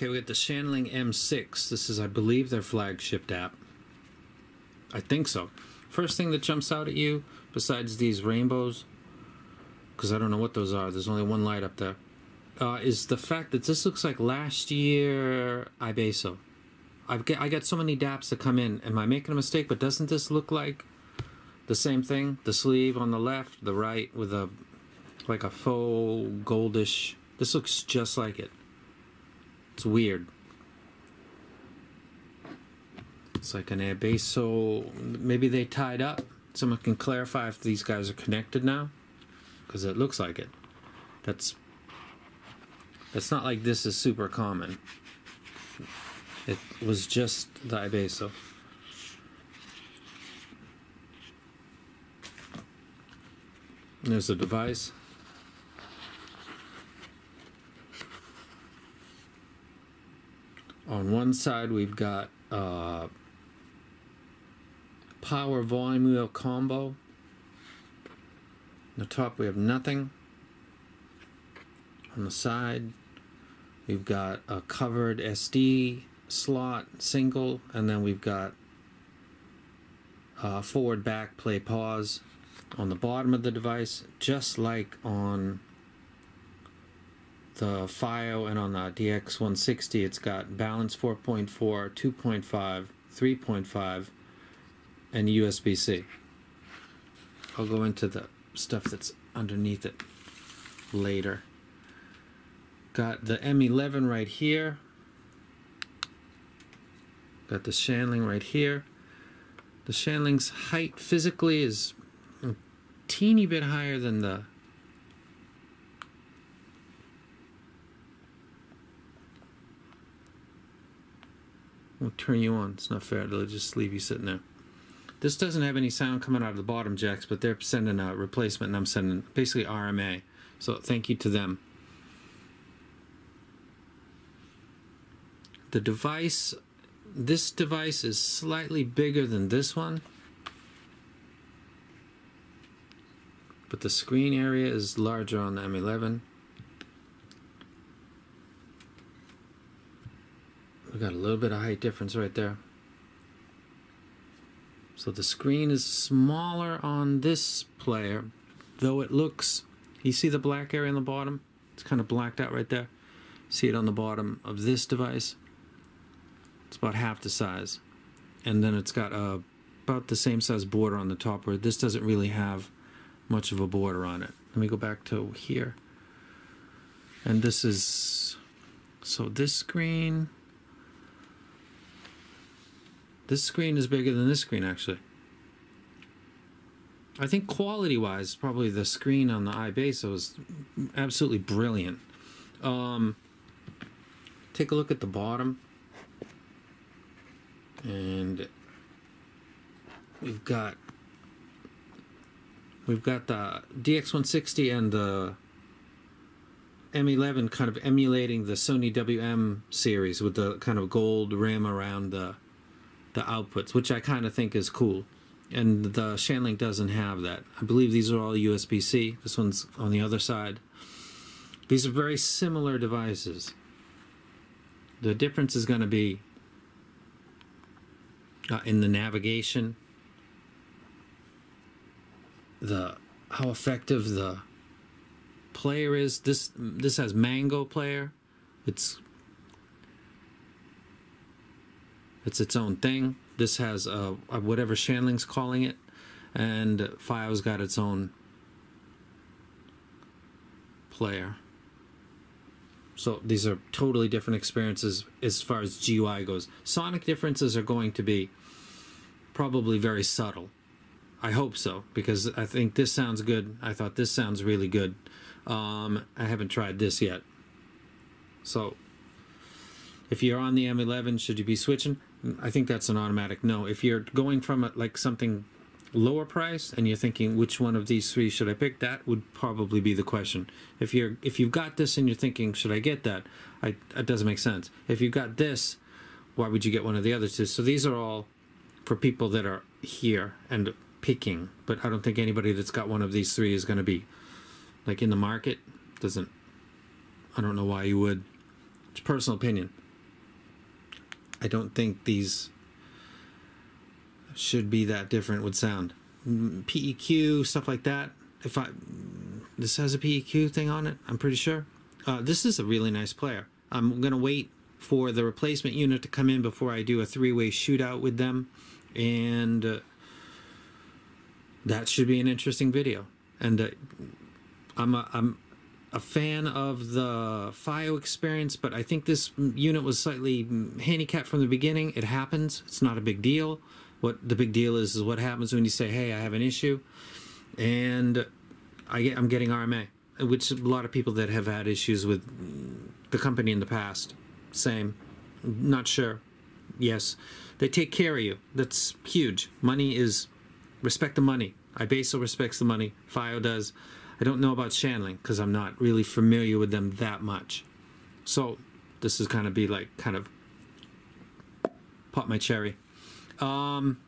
Okay, we got the Shanling M6. This is, I believe, their flagship app. I think so. First thing that jumps out at you, besides these rainbows, because I don't know what those are, there's only one light up there, uh, is the fact that this looks like last year iBasso. I've get, I get so many DAPs that come in. Am I making a mistake? But doesn't this look like the same thing? The sleeve on the left, the right with a like a faux goldish. This looks just like it. It's weird. It's like an iBasso. Maybe they tied up. Someone can clarify if these guys are connected now, because it looks like it. That's. It's not like this is super common. It was just the iBasso. There's the device. On one side, we've got uh, power volume wheel combo. On the top, we have nothing. On the side, we've got a covered SD slot single, and then we've got uh, forward, back, play, pause on the bottom of the device, just like on the FiiO and on the DX160, it's got balance 4.4, 2.5, 3.5, and USB-C. I'll go into the stuff that's underneath it later. Got the M11 right here. Got the Shanling right here. The Shanling's height physically is a teeny bit higher than the We'll turn you on. It's not fair. They'll just leave you sitting there. This doesn't have any sound coming out of the bottom jacks, but they're sending a replacement, and I'm sending basically RMA. So thank you to them. The device, this device is slightly bigger than this one. But the screen area is larger on the M11. Got a little bit of height difference right there. So the screen is smaller on this player, though it looks, you see the black area on the bottom? It's kind of blacked out right there. See it on the bottom of this device? It's about half the size. And then it's got a, about the same size border on the top where this doesn't really have much of a border on it. Let me go back to here. And this is, so this screen, this screen is bigger than this screen, actually. I think quality-wise, probably the screen on the iBasso is absolutely brilliant. Um, take a look at the bottom. And we've got we've got the DX160 and the M11 kind of emulating the Sony WM series with the kind of gold rim around the the outputs, which I kind of think is cool. And the Shanling doesn't have that. I believe these are all USB-C. This one's on the other side. These are very similar devices. The difference is going to be uh, in the navigation, the how effective the player is. This this has Mango Player. It's It's its own thing. This has uh, whatever Shanling's calling it, and FiiO's got its own player. So these are totally different experiences as far as GUI goes. Sonic differences are going to be probably very subtle. I hope so because I think this sounds good. I thought this sounds really good. Um, I haven't tried this yet. So if you're on the M11, should you be switching? I think that's an automatic no. If you're going from a, like something lower price and you're thinking which one of these three should I pick, that would probably be the question. If you're if you've got this and you're thinking should I get that, I that doesn't make sense. If you've got this, why would you get one of the other two? So these are all for people that are here and picking, but I don't think anybody that's got one of these three is going to be like in the market. Doesn't I don't know why you would. It's personal opinion. I don't think these should be that different with sound. PEQ stuff like that. If I this has a PEQ thing on it, I'm pretty sure. Uh, this is a really nice player. I'm gonna wait for the replacement unit to come in before I do a three-way shootout with them, and uh, that should be an interesting video. And uh, I'm I'm a fan of the FiiO experience, but I think this unit was slightly handicapped from the beginning. It happens. It's not a big deal. What the big deal is is what happens when you say, "Hey, I have an issue," and I get, I'm getting RMA, which a lot of people that have had issues with the company in the past. Same. Not sure. Yes, they take care of you. That's huge. Money is respect the money. iBasso respects the money. FiiO does. I don't know about Shanling because I'm not really familiar with them that much. So this is kind of be like kind of pop my cherry. Um,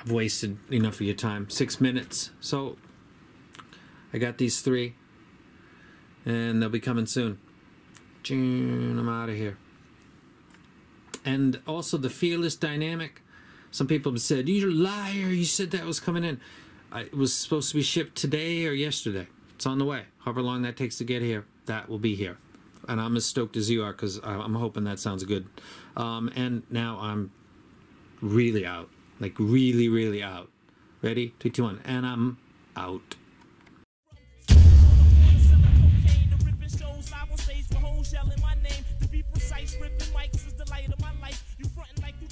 I've wasted enough of your time. Six minutes. So I got these three, and they'll be coming soon. June, I'm out of here. And also the fearless dynamic. Some people have said, "You're a liar. You said that was coming in." it was supposed to be shipped today or yesterday. It's on the way. However long that takes to get here, that will be here. And I'm as stoked as you are because I'm hoping that sounds good. Um, and now I'm really out. Like, really, really out. Ready? Three, two, one. And I'm out. Yelling my name to be precise, ripping mics is the light of my life. You frontin' like you.